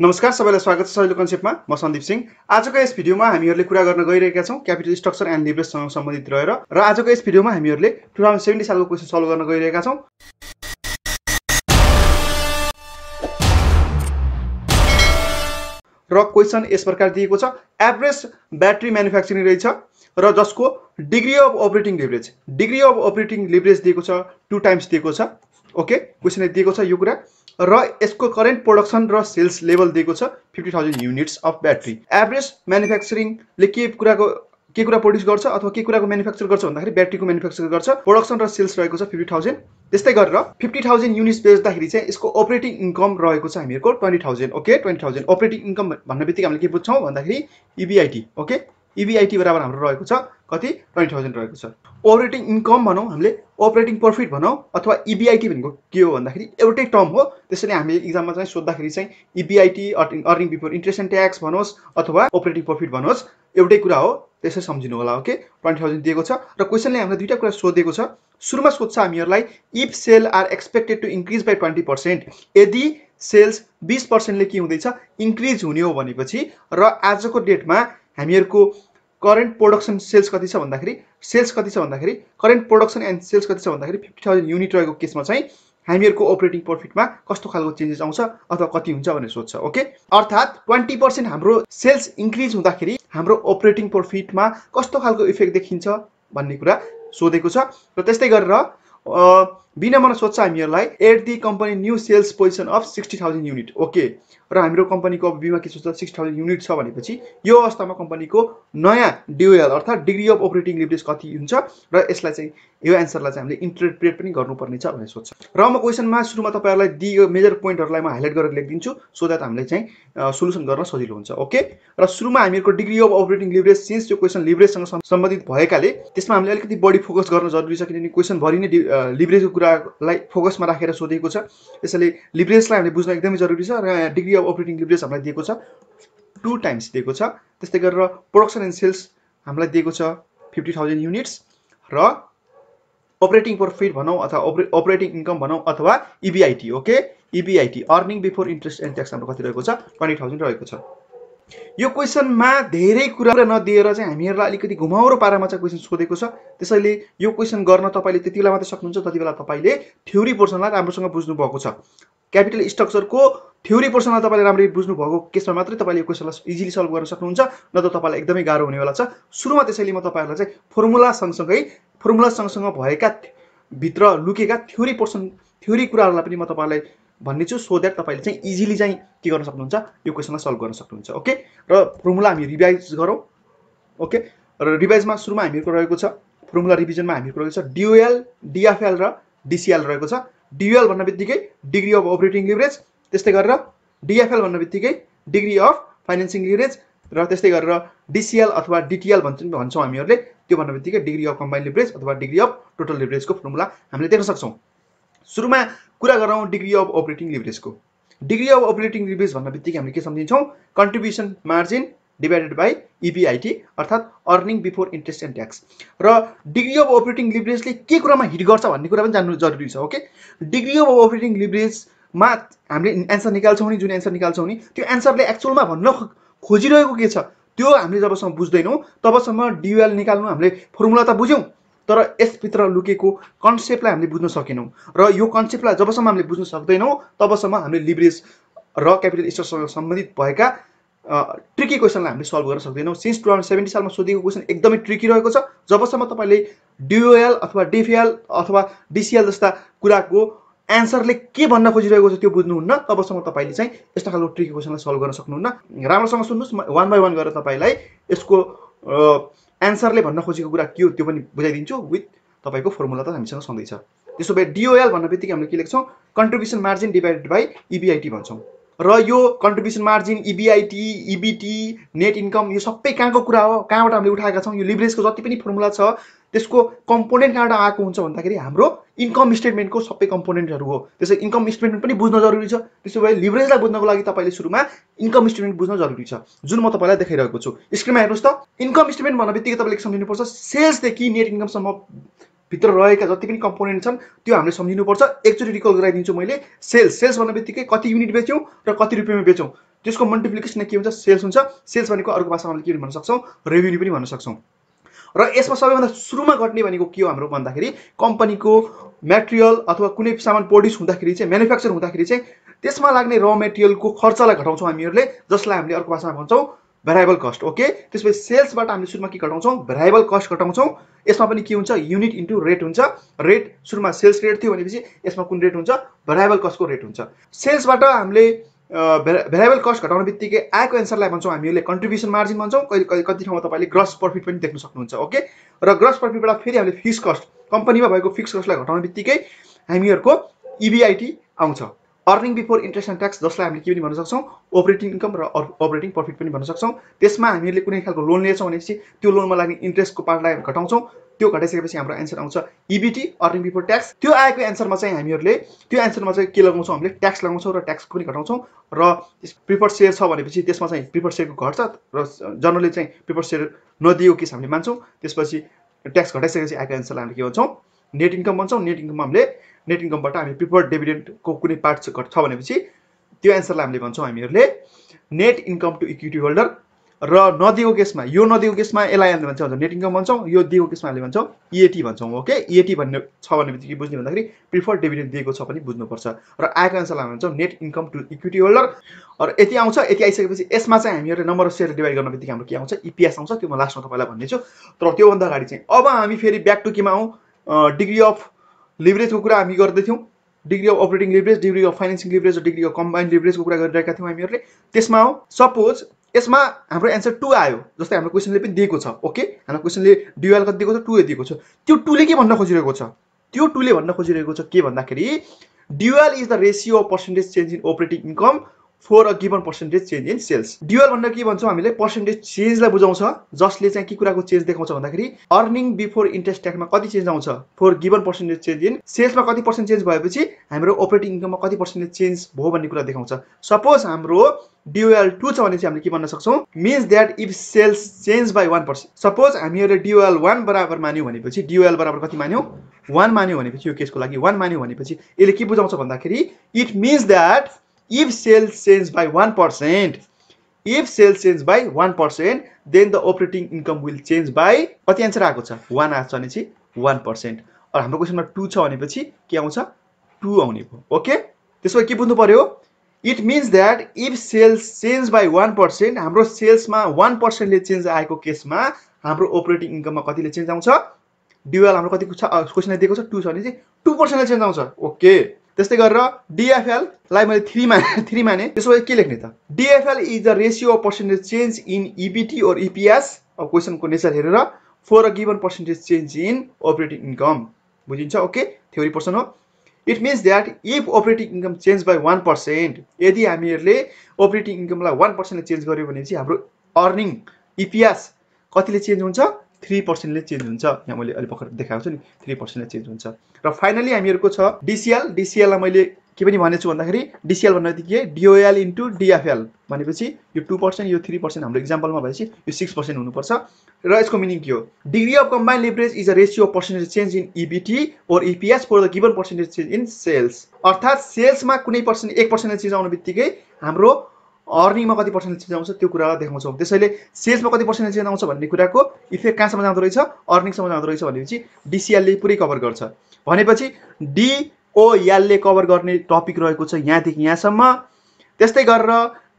नमस्कार सबैलाई स्वागत छ सहिलो कन्सेप्टमा। म सन्दीप सिंह। आजको यस भिडियोमा हामीहरूले कुरा गर्न गइरहेका छौँ क्यापिटल स्ट्रक्चर एन्ड लिभरेजसँग सम्बन्धित रहेर र आजको यस भिडियोमा हामीहरूले टु थाउजन्ड सेभेन्टी सालको क्वेसन सल्भ गर्न गइरहेका छौँ। र क्वेसन यस प्रकार दिएको छ एभरेज ब्याट्री म्यानुफ्याक्चरिङ रहेछ र जसको degree of operating leverage degree of operating leverage दिएको छ टु टाइम्स दिएको छ। ओके क्वेसनले दिएको छ यो कुरा। र यसको करेन्ट प्रोडक्सन र सेल्स लेभल दिएको छ fifty thousand units of battery average म्यानुफ्याक्चरिङले के कुराको के कुरा प्रड्युस गर्छ अथवा के कुराको म्यानुफ्याक्चर गर्छ भन्दाखेरि ब्याट्रीको म्यानुफ्याक्चर गर्छ। प्रोडक्सन र सेल्स रहेको छ फिफ्टी थाउजन्ड त्यस्तै गरेर फिफ्टी थाउजन्ड युनिट्स बेच्दाखेरि चाहिँ यसको अपरेटिङ इन्कम रहेको छ हामीहरूको twenty thousand okay twenty thousand operating income भन्ने बित्तिकै हामीले के बुझ्छौँ भन्दाखेरि इबिआइटी ओके इबिआइटी बराबर हाम्रो रहेको छ कति? ट्वेन्टी थाउजन्ड रहेको छ। अपरेटिङ इन्कम भनौँ हामीले अपरेटिङ प्रफिट भनौँ अथवा इबिआइटी भनेको के हो भन्दाखेरि एउटै टर्म हो। त्यसैले हामीले इक्जाममा चाहिँ सोद्धाखेरि चाहिँ EBIT earning before interest and tax भनोस् अथवा अपरेटिङ प्रफिट भनोस् एउटै कुरा हो। त्यसै सम्झिनु होला ओके ट्वेन्टी थाउजन्ड दिएको छ। र क्वेसनले हामीलाई दुईवटा कुरा सोधेको छ। सुरुमा सोध्छ हामीहरूलाई if sale are expected to increase by twenty percent यदि सेल्स बिस पर्सेन्टले के हुँदैछ इन्क्रिज हुने हो भनेपछि र आजको डेटमा हामीहरूको करेन्ट प्रोडक्सन सेल्स कति छ भन्दाखेरि सेल्स कति छ भन्दाखेरि करेन्ट प्रोडक्सन एन्ड सेल्स कति छ भन्दाखेरि फिफ्टी थाउजन्ड युनिट रहेको केसमा चाहिँ हामीहरूको अपरेटिङ प्रफिटमा कस्तो खालको चेन्जेस आउँछ अथवा कति हुन्छ भनेर सोध्छ ओके अर्थात् ट्वेन्टी पर्सेन्ट हाम्रो सेल्स इन्क्रिज हुँदाखेरि हाम्रो अपरेटिङ प्रफिटमा कस्तो खालको इफेक्ट देखिन्छ भन्ने कुरा सोधेको छ र त्यस्तै गरेर बिनामन सोध्छ हामीहरूलाई at the company new sales position of sixty thousand unit okay र हाम्रो कम्पनीको अब बिमा के सोच्छ सिक्स थाउजन्ड युनिट छ भनेपछि यो अवस्थामा कम्पनीको नयाँ डिओएल अर्थात् डिग्री अफ अपरेटिङ लिभरेज कति हुन्छ? र यसलाई चाहिँ यो एन्सरलाई चाहिँ हामीले इन्टरप्रेट पनि गर्नुपर्ने छ भनेर सोध्छ। र म क्वेसनमा सुरुमा तपाईँहरूलाई दियो मेजर पोइन्टहरूलाई म हाइलाइट गरेर लेखिदिन्छु सो द्याट हामीले चाहिँ सोल्युसन गर्न सजिलो हुन्छ। ओके र सुरुमा हामीहरूको degree of operating leverage since यो क्वेसन लिभरेजसँग सम्बन्धित भएकाले त्यसमा हामीले अलिकति बढी फोकस गर्न जरुरी छ किनभने क्वेसनभरि नै लिभरेजको कुरालाई फोकसमा राखेर सोधेको छ। त्यसैले लिभरेजलाई हामीले बुझ्न एकदमै जरुरी छ र डिग्री अफ अपरेटिङ लिभरेज हामीलाई दिएको छ। टु टाइम्स दिएको छ। त्यस्तै गरेर प्रोडक्सन एन्ड सेल्स हामीलाई दिएको छ फिफ्टी थाउजन्ड युनिट्स र अपरेटिङ प्रफिट भनौँ अथवा अपरे अपरेटिङ इन्कम भनौँ अथवा EBIT okay EBIT earning before interest and tax हाम्रो कति रहेको छ? ट्वेन्टी थाउजन्ड रहेको छ। यो क्वेसनमा धेरै कुरा नदिएर चाहिँ हामीहरूलाई अलिकति घुमाउरो पारामा चाहिँ क्वेसन सोधेको छ। त्यसैले यो क्वेसन गर्न तपाईँले त्यति बेला मात्रै सक्नुहुन्छ जति बेला तपाईँले थ्योरी पोर्सनलाई राम्रोसँग बुझ्नु भएको छ। क्यापिटल स्ट्रक्चरको थ्योरी पोर्सनलाई तपाईँले राम्ररी बुझ्नुभएको केसमा मात्रै तपाईँले यो क्वेसनलाई इजिली सल्भ गर्न सक्नुहुन्छ न त तपाईँलाई एकदमै गाह्रो हुनेवाला छ। सुरुमा त्यसैले म तपाईँहरूलाई चाहिँ फर्मुला सँगसँगै फर्मुला सँगसँग भएका भित्र लुकेका थ्योरी पोर्सन थ्योरी कुराहरूलाई पनि म तपाईँलाई भन्ने छु सो द्याट तपाईँले चाहिँ इजिली चाहिँ के गर्न सक्नुहुन्छ? यो क्वेसनलाई सल्भ गर्न सक्नुहुन्छ ओके र फर्मुला हामी रिभाइज गरौँ ओके र रिभाइजमा सुरुमा हामीहरूको रहेको छ फर्मुला रिभिजनमा हामीहरूको रहेको छ डिओएल डिएफएल र डिसिएल रहेको छ। डियुएल भन्ने बित्तिकै डिग्री अफ अपरेटिङ लिभरेज त्यस्तै गरेर डिएफएल भन्ने बित्तिकै डिग्री अफ फाइनेन्सिङ लिभरेज र त्यस्तै गरेर डिसिएल अथवा डिटिएल भन्छौँ भन्छौँ हामीहरूले त्यो भन्ने बित्तिकै डिग्री अफ कम्बाइन लिभरेज अथवा डिग्री अफ टोटल लिभरेजको फर्मुला हामीले देख्न सक्छौँ। सुरुमा कुरा गरौँ डिग्री अफ अपरेटिङ लिभरेजको डिग्री अफ अपरेटिङ लिभरेज भन्ने बित्तिकै हामीले के सम्झिन्छौँ? Contribution margin divided by EBIT अर्थात् earning before interest and tax र डिग्री अफ अपरेटिङ लिभरेजले के कुरामा हिट गर्छ भन्ने कुरा पनि जान्नु जरुरी छ ओके डिग्री अफ अपरेटिङ लिभरेजमा हामीले एन्सर निकाल्छौँ नि जुन एन्सर निकाल्छौँ नि त्यो एन्सरले एक्चुअलमा भन्न खोजिरहेको के छ? त्यो हामीले जबसम्म बुझ्दैनौँ तबसम्म डियुएल निकाल्नु हामीले फर्मुला त बुझ्यौँ। तर यसभित्र लुकेको कन्सेप्टलाई हामीले बुझ्न सकेनौँ। र यो कन्सेप्टलाई जबसम्म हामीले बुझ्न सक्दैनौँ तबसम्म हामीले लिभरेज र क्यापिटल स्ट्रक्चरसँग सम्बन्धित भएका ट्रिकी क्वेसनलाई हामीले सल्भ गर्न सक्दैनौँ। सिन्स टु थाउजन्ड सेभेन्टी सालमा सोधेको क्वेसन एकदमै ट्रिकी रहेको छ जबसम्म तपाईँले डिओएल अथवा डिफिएल अथवा डिसिएल जस्ता कुराको एन्सरले के भन्न खोजिरहेको छ त्यो बुझ्नुहुन्न तबसम्म तपाईँले चाहिँ यस्तो खालको ट्रिकी क्वेसनलाई सल्भ गर्न सक्नुहुन्न। राम्रोसँग सुन्नुहोस् वान बाई वान गरेर तपाईँलाई यसको एन्सरले भन्न खोजेको कुरा के हो त्यो पनि बुझाइदिन्छु विथ तपाईँको फर्मुला त हामीसँग छँदैछ। त्यसो भए डिओएल भन्ने बित्तिकै हामीले के लेख्छौँ? Contribution margin divided by EBIT भन्छौँ। र यो contribution margin EBIT EBT net income यो सबै कहाँको कुरा हो? कहाँबाट हामीले उठाएका छौँ? यो लिभरेजको जति पनि फर्मुला छ त्यसको कम्पोनेन्ट कहाँबाट आएको हुन्छ भन्दाखेरि हाम्रो इन्कम स्टेटमेन्टको सबै कम्पोनेन्टहरू हो। त्यसै इन्कम स्टेटमेन्ट पनि बुझ्न जरुरी छ। त्यसो भए लिभरेजलाई बुझ्नको लागि तपाईँले सुरुमा इन्कम स्टेटमेन्ट बुझ्न जरुरी छ। जुन म तपाईँलाई देखाइरहेको छु। स्क्रिनमा हेर्नुहोस् त। इन्कम स्टेटमेन्ट भन्ने बित्तिकै तपाईँले सम्झिनुपर्छ सेल्सदेखि नेट इन्कमसम्म भित्र रहेका जति पनि कम्पोनेन्ट छन् त्यो हामीले सम्झिनुपर्छ। एकचोटि रिकल गराइदिन्छु मैले। सेल्स सेल्स भन्ने बित्तिकै कति युनिट बेच्यौँ र कति रुपियाँमा बेच्यौँ? त्यसको मल्टिप्लिकेसन के हुन्छ? सेल्स हुन्छ। सेल्स भनेको अर्को भाषामा हामीले के भन्न सक्छौँ? रेभेन्यू पनि भन्न सक्छौँ। र यसमा सबैभन्दा सुरुमा घट्ने भनेको के हो हाम्रो भन्दाखेरि कम्पनीको मेटेरियल अथवा कुनै सामान प्रड्युस हुँदाखेरि चाहिँ म्यानुफ्याक्चर हुँदाखेरि चाहिँ त्यसमा लाग्ने र मेटेरियलको खर्चलाई घटाउँछौँ हामीहरूले जसलाई हामीले अर्को भाषामा भन्छौँ भेराइबल कस्ट ओके त्यसपछि सेल्सबाट हामीले सुरुमा के घटाउँछौँ? Variable cost घटाउँछौँ। यसमा पनि के हुन्छ? युनिट इन्टु रेट हुन्छ। रेट सुरुमा सेल्स रेट थियो भनेपछि यसमा कुन रेट हुन्छ? भेराइबल कस्टको रेट हुन्छ। सेल्सबाट हामीले भेराइबल कस्ट घटाउने बित्तिकै आएको एन्सरलाई भन्छौँ हामीहरूले कन्ट्रिब्युसन मार्जिन भन्छौँ। कहिले कति ठाउँमा तपाईँले ग्रस प्रफिट पनि देख्न सक्नुहुन्छ ओके र ग्रस प्रफिटबाट फेरि हामीले फिक्स कस्ट कम्पनीमा भएको फिक्स कस्टलाई घटाउने बित्तिकै हामीहरूको इबिआइटी आउँछ। Earning before interest and tax जसलाई हामीले के पनि भन्न सक्छौँ? अपरेटिङ इन्कम र अपरेटिङ प्रफिट पनि भन्न सक्छौँ। त्यसमा हामीले कुनै खालको लोन लिएछौँ भनेपछि त्यो लोनमा लाग्ने इन्ट्रेस्टको पार्टलाई घटाउँछौँ। त्यो घटाइसकेपछि हाम्रो एन्सर आउँछ इबिटी अर्निङ बिफोर ट्याक्स त्यो आएको एन्सरमा चाहिँ हामीहरूले त्यो एन्सरमा चाहिँ के लगाउँछौँ? हामीले ट्याक्स लगाउँछौँ र ट्याक्स पनि घटाउँछौँ। र प्रिफर सेयर छ भनेपछि त्यसमा चाहिँ प्रिफर सेयरको घट्छ र जनरली चाहिँ प्रिफर सेयर नदिएको केस हामीले मान्छौँ। त्यसपछि ट्याक्स घटाइसकेपछि आएको एन्सरलाई हामीले के भन्छौँ? नेट इन्कम भन्छौँ। नेट इन्कममा हामीले नेट इन्कमबाट हामी प्रिफर डिभिडेन्टको कुनै पार्ट छ भनेपछि त्यो एन्सरलाई हामीले भन्छौँ हामीहरूले net income to equity holder र नदिएको केसमा यो नदिएको केसमा यसलाई हामीले भन्छ नेट इन्कम भन्छौँ यो दिएको केसमा हामीले भन्छौँ इएटी भन्छौँ ओके इएटी भन्ने छ भन्ने बित्तिकै बुझ्ने भन्दाखेरि प्रिफर डिभिडेन्ट दिएको छ पनि बुझ्नुपर्छ। र आएको एन्सरलाई भन्छौँ net income to equity holder र यति आउँछ यति आइसकेपछि यसमा चाहिँ हामीहरूले नम्बर अफ सेयर डिभाइड गर्ने बित्तिकै हाम्रो के आउँछ? इपिएस आउँछ त्यो म लास्टमा तपाईँलाई भन्नेछु। तर त्योभन्दा अगाडि चाहिँ अब हामी फेरि ब्याक टु केमा आउँ। डिग्री अफ लिभरेजको कुरा हामी गर्दैथ्यौँ। Degree of operating leverage degree of financing leverage र डिग्री अफ कम्बाइन्ड लिभरेजको कुरा गरिरहेका थियौँ हामीहरूले। त्यसमा हो सपोज यसमा हाम्रो एन्सर टू आयो जस्तै हाम्रो क्वेसनले पनि दिएको छ ओके हाम्रो क्वेसनले डियुएल कति दिएको छ? टू दिएको छ। त्यो टूले के भन्न खोजिरहेको छ? त्यो टूले भन्न खोजिरहेको छ के भन्दाखेरि DOL is the ratio of percentage change in operating income for a given percentage change in sales dual भनेर के भन्छौँ हामीले? पर्सेन्टेज चेन्जलाई बुझाउँछ जसले चाहिँ के कुराको चेन्ज देखाउँछ भन्दाखेरि अर्निङ बिफोर इन्ट्रेस्ट ट्याक्समा कति चेन्ज आउँछ? For given percentage change in सेल्समा कति पर्सेन्ट चेन्ज भएपछि हाम्रो अपरेटिङ इन्कममा कति पर्सेन्टेज चेन्ज भयो भन्ने कुरा देखाउँछ। सपोज हाम्रो डिओएल टू छ भने चाहिँ हामीले के भन्न सक्छौँ? Means that if sales change by one percent suppose हामीहरूले डिओएल वान बराबर मान्यौँ भनेपछि डिओएल बराबर कति मान्यौँ? वान मान्यौँ भनेपछि यो केसको लागि वान मान्यौँ भनेपछि यसले के बुझाउँछ भन्दाखेरि it means that if sales change by 1%, if sales change by 1%, then the operating income will change by कति एन्सर आएको छ? वान आएको छ भनेपछि वान पर्सेन्ट अब हाम्रो क्वेसनमा टू छ भनेपछि के आउँछ? टू आउने भयो. ओके त्यसो भए के बुझ्नु पर्यो? It means that if sales change by one percent हाम्रो सेल्समा वान पर्सेन्टले चेन्ज आएको केसमा हाम्रो अपरेटिङ इन्कममा कतिले चेन्ज आउँछ? डिएल हाम्रो कतिको छ? क्वेसनले दिएको छ टू छ भने चाहिँ टू पर्सेन्टले चेन्ज आउँछ. ओके त्यस्तै गरेर डिएफएललाई मैले थ्री माने थ्री माने। त्यसो भए के लेख्ने त? DFL is the ratio of percentage change in EBT or EPS अब क्वेसनको नेचर हेरेर for a given percentage change in operating income बुझिन्छ? ओके थ्योरी पर्सन हो। It means that if operating income change by one percent यदि हामीहरूले operating इन्कमलाई one पर्सेन्टले change गर्यो भने चाहिँ हाम्रो अर्निङ इपिएस कतिले चेन्ज हुन्छ? थ्री पर्सेन्टले चेन्ज हुन्छ। यहाँ मैले अलिक भर्खर देखाएको छु नि थ्री पर्सेन्टले चेन्ज हुन्छ। र फाइनली हामीहरूको छ डिसिएल डिसिएललाई मैले के पनि भनेको छु भन्दाखेरि डिसिएल भन्ने बित्तिकै डिओएल इन्टु डिएफएल भनेपछि यो टू पर्सेन्ट यो थ्री पर्सेन्ट हाम्रो इक्जाम्पलमा भएपछि यो सिक्स पर्सेन्ट हुनुपर्छ। र यसको मिनिङ के हो? Degree of combine leverage is a ratio percentage change in EBIT or EPS for the given percentage change in sales अर्थात् सेल्समा कुनै पर्सेन्ट एक पर्सेन्टेज चेन्ज आउने बित्तिकै हाम्रो अर्निङमा कति पर्सेन्ट चेन्ज आउँछ त्यो कुरालाई देखाउँछौँ। त्यसैले सेल्समा कति पर्सेन्ट चेन्ज आउँछ भन्ने कुराको इफेक्ट कहाँसम्म जाँदो रहेछ? अर्निङसम्म जाँदो रहेछ भनेपछि डिसिएलले पुरै कभर गर्छ। भनेपछि डिओएलले कभर गर्ने टपिक रहेको छ यहाँदेखि यहाँसम्म। त्यस्तै गरेर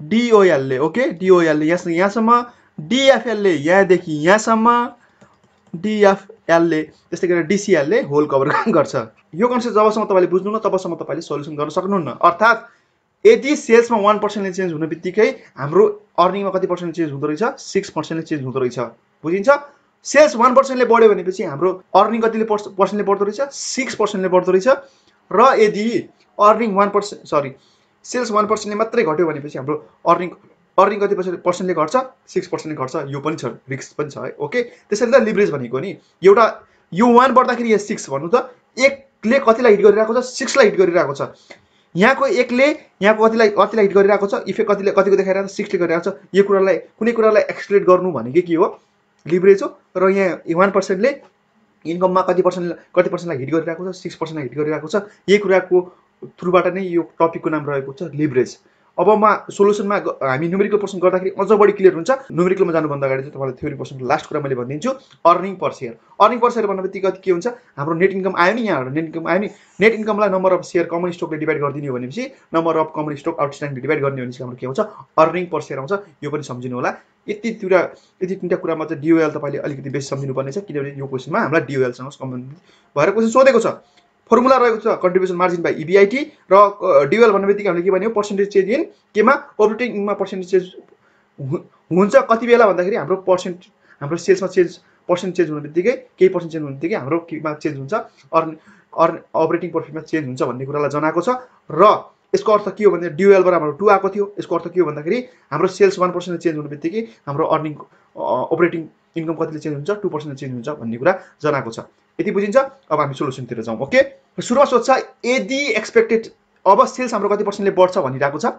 डिओएलले ओके? डिओएलले यहाँ यहाँसम्म। डिएफएलले यहाँदेखि यहाँसम्म। डिएफएलले त्यस्तै गरेर डिसिएलले होल कभर गर्छ। यो कन्सेप्ट जबसम्म तपाईँले बुझ्नु न तबसम्म तपाईँले सोल्युसन गर्न सक्नुहुन्न। अर्थात् यदि सेल्समा वान पर्सेन्टले चेन्ज हुने बित्तिकै हाम्रो अर्निङमा कति पर्सेन्ट चेन्ज हुँदो रहेछ? सिक्स पर्सेन्टले चेन्ज हुँदो रहेछ। बुझिन्छ? सेल्स वान पर्सेन्टले बढ्यो भनेपछि हाम्रो अर्निङ कतिले पर्सेन्टले बढ्दो रहेछ? सिक्स पर्सेन्टले बढ्दो रहेछ। र यदि earning one percent sorry sales one पर्सेन्टले मात्रै घट्यो भनेपछि हाम्रो अर्निङ अर्निङ कति पर्सेन्ट पर्सेन्टले घट्छ? सिक्स पर्सेन्टले घट्छ। यो पनि छ रिक्स पनि छ है। ओके त्यसैले त लिभरेज भनेको नि। एउटा यो वान बढ्दाखेरि यहाँ सिक्स भन्नु त एकले कतिलाई हिट गरिरहेको छ? सिक्सलाई हिट गरिरहेको छ। यहाँको एकले यहाँको कतिलाई कतिलाई हिट गरिरहेको छ इफेक्ट कतिले कतिको देखाइरहेको छ सिक्सले गरिरहेको छ यो कुरालाई कुनै कुरालाई एक्सप्लेट गर्नु भनेकै के हो? लिभरेज हो। र यहाँ वान पर्सेन्टले इन्कममा कति पर्सेन्ट कति पर्सेन्टलाई हिट गरिरहेको छ? सिक्स पर्सेन्टलाई हिट गरिरहेको छ। यही कुराको थ्रुबाट नै यो टपिकको नाम रहेको छ लिभरेज अबमा सोल्युसनमा ग- हामी न्युमेरिकल पर्सन गर्दाखेरि अझ बढी क्लियर हुन्छ। न्युमेरिकलमा जानुभन्दा अगाडि चाहिँ तपाईँलाई थ्योरी पर्सनको लास्ट कुरा मैले भनिदिन्छु। Earning per share earning per share भन्ने बित्तिकै के हुन्छ? हाम्रो नेट इन्कम आयो नि यहाँबाट नेट इन्कम आयो नि। नेट इन्कमलाई नम्बर अफ सेयर कमन स्टकले डिभाइड गरिदिने हो भनेपछि number of common stock outstanding divide गर्ने भनेपछि हाम्रो के हुन्छ? अर्निङ पर सेयर आउँछ। यो पनि सम्झिनु होला। यति कुरा यति तिनवटा कुरामा चाहिँ डिओएल तपाईँले अलिकति बेसी सम्झिनुपर्ने छ। किनभने यो क्वेसनमा हामीलाई डिओएलसँग सम्बन्धित भएर क्वेसन सोधेको छ। फर्मुला रहेको छ कन्ट्रिब्युसन मार्जिन बाई इबिआइटी र डिओएल भन्ने बित्तिकै हामीले के भन्यो? पर्सेन्टेज चेन्ज इन केमा अपरेटिङमा पर्सेन्टेज चेन्ज हुन्छ कति बेला भन्दाखेरि हाम्रो पर्सेन्ट हाम्रो सेल्समा चेन्ज पर्सेन्ट चेन्ज हुने बित्तिकै केही पर्सेन्ट चेन्ज हुने बित्तिकै हाम्रो केमा चेन्ज हुन्छ अर्न अर्न अपरेटिङ प्रफिटमा चेन्ज हुन्छ भन्ने कुरालाई जनाएको छ। र यसको अर्थ के हो भने डिओएलबाट हाम्रो टु आएको थियो। यसको अर्थ के हो भन्दाखेरि हाम्रो सेल्स वान पर्सेन्ट चेन्ज हुने बित्तिकै हाम्रो अर्निङ अपरेटिङ इन्कम कतिले चेन्ज हुन्छ? टु पर्सेन्ट चेन्ज हुन्छ भन्ने कुरा जनाएको छ। यति बुझिन्छ? अब हामी सोल्युसनतिर जाउँ। ओके सुरुमा सोध्छ यदि एक्सपेक्टेड अब सेल्स हाम्रो कति पर्सेन्टले बढ्छ भनिरहेको छ?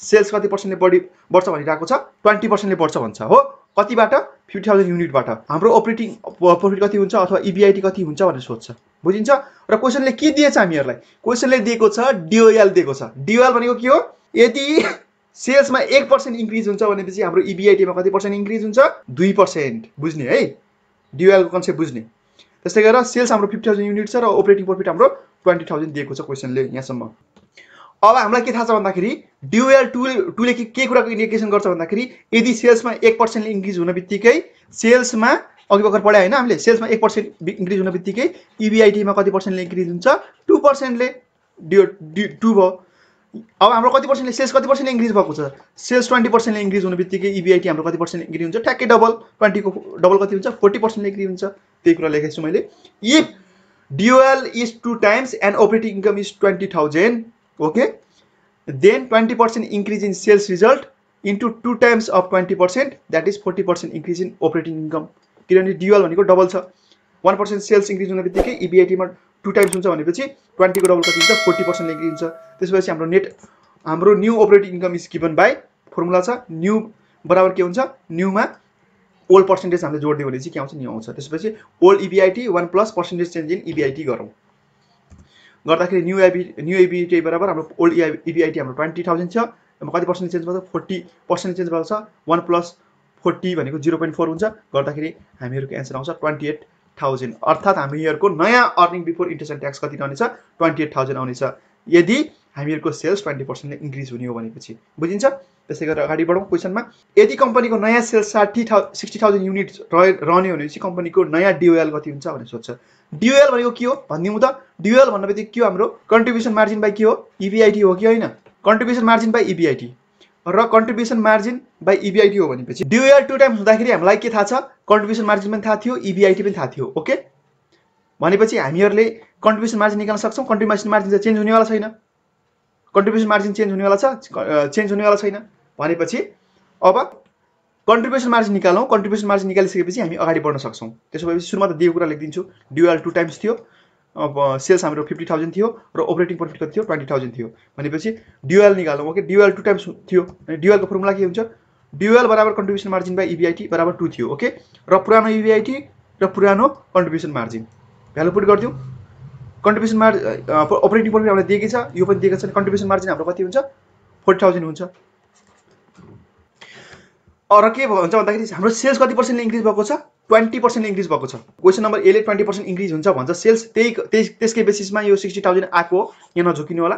सेल्स कति पर्सेन्टले बढी बढ्छ भनिरहेको छ? ट्वेन्टी पर्सेन्टले बढ्छ भन्छ। हो? कतिबाट? फिफ्टी थाउजन्ड युनिटबाट हाम्रो अपरेटिङ प्रफिट कति हुन्छ अथवा इबिआइटी कति हुन्छ भनेर सोध्छ। बुझिन्छ? र क्वेसनले के दिएछ हामीहरूलाई क्वेसनले दिएको छ डिओएल दिएको छ। डिओएल भनेको के हो? यदि सेल्समा एक पर्सेन्ट इन्क्रिज हुन्छ भनेपछि हाम्रो इबिआइटीमा कति पर्सेन्ट इन्क्रिज हुन्छ? दुई पर्सेन्ट बुझ्ने है? डिओएलको कन्सेप्ट बुझ्ने। त्यस्तै गरेर सेल्स हाम्रो फिफ्टी थाउजन्ड युनिट छ र अपरेटिङ प्रफिट हाम्रो ट्वेन्टी थाउजन्ड दिएको छ क्वेसनले यहाँसम्म। अब हामीलाई के थाहा छ भन्दाखेरि ड्युएल टु टुले के कुराको इन्डिकेसन गर्छ भन्दाखेरि यदि सेल्समा एक पर्सेन्टले इन्क्रिज हुने बित्तिकै सेल्समा अघि भर्खर पढायो होइन हामीले सेल्समा एक पर्सेन्ट इन्क्रिज हुने बित्तिकै इबिआइटीमा कति पर्सेन्टले इन्क्रिज हुन्छ? टु पर्सेन्टले डिओ डि टु भयो। अब हाम्रो कति पर्सेन्टले सेल्स कति पर्सेन्टले इन्क्रिज भएको छ? सेल्स ट्वेन्टी पर्सेन्टले इन्क्रिज हुने बित्तिकै इबिआइटी हाम्रो कति पर्सेन्ट इन्क्रिज हुन्छ? ठ्याक्कै डबल ट्वेन्टीको डबल कति हुन्छ? फोर्टी पर्सेन्टले इन्क्रिज हुन्छ। त्यही कुरा लेखेको छु मैले। If DOL is two times and operating income is twenty thousand okay then 20% increase in sales result into two times of 20% that is 40% increase in operating income किनभने डियुएल भनेको डबल छ। वान पर्सेन्ट सेल्स इन्क्रिज हुने बित्तिकै इबिआइटीमा two times हुन्छ भनेपछि ट्वेन्टीको double कति हुन्छ? Forty percent increase हुन्छ। त्यसपछि हाम्रो नेट हाम्रो new operating income is given by formula छ। न्यू बराबर के हुन्छ? न्यूमा ओल्ड पर्सेन्टेज हामीले जोडिदियो भने चाहिँ के आउँछ न्यू आउँछ। त्यसपछि old EBIT one plus percentage change in EBIT गरौँ। गर्दाखेरि न्यू आइबी न्यू इबिआइटी बराबर हाम्रो ओल्ड इबिआइटी हाम्रो ट्वेन्टी थाउजन्ड छ। कति पर्सेन्ट चेन्ज भएको छ? फोर्टी पर्सेन्ट चेन्ज भएको छ। वान प्लस फोर्टी भनेको जिरो पोइन्ट फोर हुन्छ। गर्दाखेरि हामीहरूको एन्सर आउँछ ट्वेन्टी एट थाउजन्ड अर्थात् हामीहरूको नयाँ earning before interest and tax कति रहनेछ? ट्वेन्टी एट थाउजन्ड आउनेछ। यदि हामीहरूको सेल्स ट्वेन्टी पर्सेन्टले इन्क्रिज हुने हो भनेपछि। बुझिन्छ? त्यसै गरेर अगाडि बढौँ क्वेसनमा। यदि कम्पनीको नयाँ सेल्स साठी थाउ सिक्सटी थाउजन्ड युनिट रहे रहने भनेपछि कम्पनीको नयाँ डिओएल कति हुन्छ भनेर सोध्छ। डिओएल भनेको के हो? भनिदिउँ त डिओएल भन्ने बित्तिकै के हो हाम्रो? कन्ट्रिब्युसन मार्जिन बाई के हो? इबिआइटी हो कि होइन? कन्ट्रिब्युसन मार्जिन बाई इबिआइटी र कन्ट्रिब्युसन मार्जिन बाई इबिआइटी हो भनेपछि डिओएल टु टाइम्स हुँदाखेरि हामीलाई के थाहा छ? कन्ट्रिब्युसन मार्जिन पनि थाहा थियो इबिआइटी पनि थाहा थियो ओके भनेपछि हामीहरूले कन्ट्रिब्युसन मार्जिन निकाल्न सक्छौँ। कन्ट्रिब्युसन मार्जिन चाहिँ चेन्ज हुनेवाला छैन। कन्ट्रिब्युसन मार्जिन चेन्ज हुनेवाला छ? चेन्ज हुनेवाला छैन? भनेपछि अब कन्ट्रिब्युसन मार्जिन निकालौँ। कन्ट्रिब्युसन मार्जिन निकालिसकेपछि हामी अगाडि बढ्न सक्छौँ। त्यसो भएपछि सुरुमा त दिएको कुरा लेखिदिन्छु। डिओएल टु टाइम्स थियो। अब सेल्स हाम्रो फिफ्टी थाउजन्ड थियो र अपरेटिङ प्रफिट कति थियो? ट्वेन्टी थाउजन्ड थियो। भनेपछि डिओएल निकालौँ। ओके डिओएल टु टाइम्स थियो। डिओएलको फर्मुला के हुन्छ? डिओएल बराबर कन्ट्रिब्युसन मार्जिन बाई इबिआइटी बराबर टू थियो। ओके? र पुरानो इबिआइटी र पुरानो कन्ट्रिब्युसन मार्जिन भ्यालु पुट गरिदिउँ। कन्ट्रिब्युसन मार्जिन अपरेटिङ प्रफिट हामीलाई दिएकै छ यो पनि दिएको छ कन्ट्रिब्युसन मार्जिन हाम्रो कति हुन्छ? फोर्टी थाउजन्ड हुन्छ। र के भन्छ भन्दाखेरि हाम्रो सेल्स कति पर्सेन्टले इन्क्रिज भएको छ? ट्वेन्टी पर्सेन्टले इन्क्रिज भएको छ। क्वेसन नम्बर एले ट्वेन्टी पर्सेन्ट इन्क्रिज हुन्छ भन्छ। सेल्स त्यही त्यसकै बेसिसमा यो सिक्सटी थाउजन्ड आएको यहाँ नझुकिनु होला।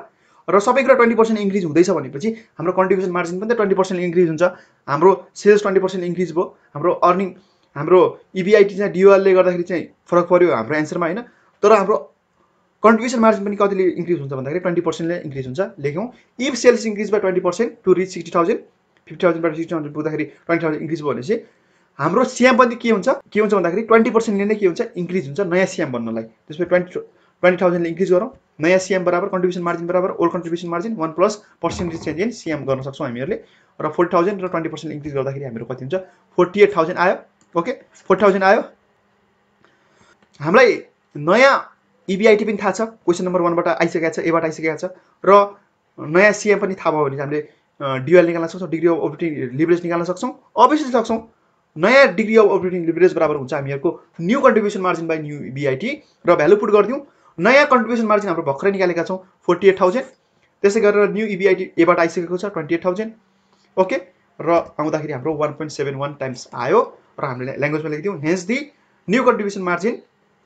र सबै कुरा ट्वेन्टी पर्सेन्ट इन्क्रिज हुँदैछ भनेपछि हाम्रो कन्ट्रिब्युसन मार्जिन पनि त ट्वेन्टी पर्सेन्ट इन्क्रिज हुन्छ। हाम्रो सेल्स ट्वेन्टी पर्सेन्ट इन्क्रिज भयो। हाम्रो अर्निङ हाम्रो इबिआइटी चाहिँ डिओएलले गर्दाखेरि चाहिँ फरक पऱ्यो हाम्रो एन्सरमा होइन? तर हाम्रो कन्ट्रिब्युसन मार्जिन पनि कतिले इन्क्रिज हुन्छ भन्दाखेरि ट्वेन्टी पर्सेन्टले इन्क्रिज हुन्छ। लेख्यौँ if sales increase by twenty percent to reach sixty thousand fifty थाउजन्डबाट sixty thousand पुग्दाखेरि ट्वेन्टी थाउजन्ड इन्क्रिज भयो भनेपछि हाम्रो सिएम पनि के हुन्छ? के हुन्छ भन्दाखेरि ट्वेन्टी पर्सेन्टले नै के हुन्छ? इन्क्रिज हुन्छ नयाँ सिएम बन्नलाई त्यसपछि ट्वेन्टी ट्वेन्टी थाउजन्डले इन्क्रिज गरौँ। नयाँ सिएम बराबर कन्ट्रिब्युसन मार्जिन बराबर old contribution margin one plus percentage change in CM गर्न सक्छौँ हामीहरूले। र फोर्टी थाउजन्ड र ट्वेन्टी पर्सेन्ट इन्क्रिज गर्दाखेरि हाम्रो कति हुन्छ? फोर्टी एट थाउजन्ड आयो। ओके? फोर्टी थाउजन्ड आयो। हामीलाई नयाँ इबिआइटी पनि थाहा छ क्वेसन नम्बर वानबाट आइसकेको छ एबाट आइसकेको छ। र नयाँ सिएम पनि थाहा भयो भने हामीले डिएल निकाल्न सक्छौँ डिग्री अफ अपरेटिङ लिभरेज निकाल्न सक्छौँ। अभियसली सक्छौँ। नयाँ डिग्री अफ अपरेटिङ लिभरेज बराबर हुन्छ हामीहरूको new contribution margin by new BIT र भ्यालु पुट गरिदिउँ। नयाँ कन्ट्रिब्युसन मार्जिन हाम्रो भर्खरै निकालेका छौँ फोर्टी एट थाउजन्ड त्यसै गरेर न्यू इबिआइटी एबाट आइसकेको छ ट्वेन्टी एट थाउजन्ड ओके र आउँदाखेरि हाम्रो one point seven one times आयो। र हामीले ल्याङ्ग्वेजमा लेखिदिउँ। Hence the new contribution margin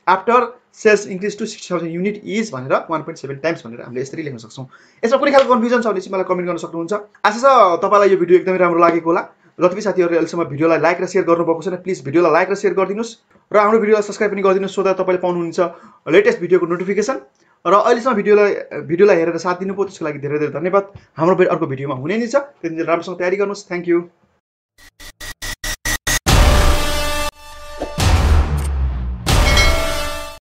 after sales increase to six thousand unit is भनेर वान पोइन्ट सेभेन टाइम्स भनेर हामीले यसरी लेख्न सक्छौँ। यसमा कुनै खालको कन्फ्युजन छ भने चाहिँ मलाई कमेन्ट गर्न सक्नुहुन्छ। आशा छ तपाईँलाई यो भिडियो एकदमै राम्रो लागेको होला। जति साथीहरूले अहिलेसम्म भिडियोलाई लाइक र सेयर गर्नुभएको छैन प्लिज भिडियोलाई लाइक र सेयर गरिदिनुहोस्। र हाम्रो भिडियोलाई सब्सक्राइब पनि गरिदिनुहोस् सो द्याट तपाईँले पाउनुहुन्छ लेटेस्ट भिडियोको नोटिफिकेसन र अहिलेसम्म भिडियोलाई भिडियोलाई हेरेर साथ दिनुभयो त्यसको लागि धेरै धेरै धन्यवाद। हाम्रो अर्को भिडियोमा हुने नै छ त्यति राम्रोसँग तयारी गर्नुहोस्। Thank you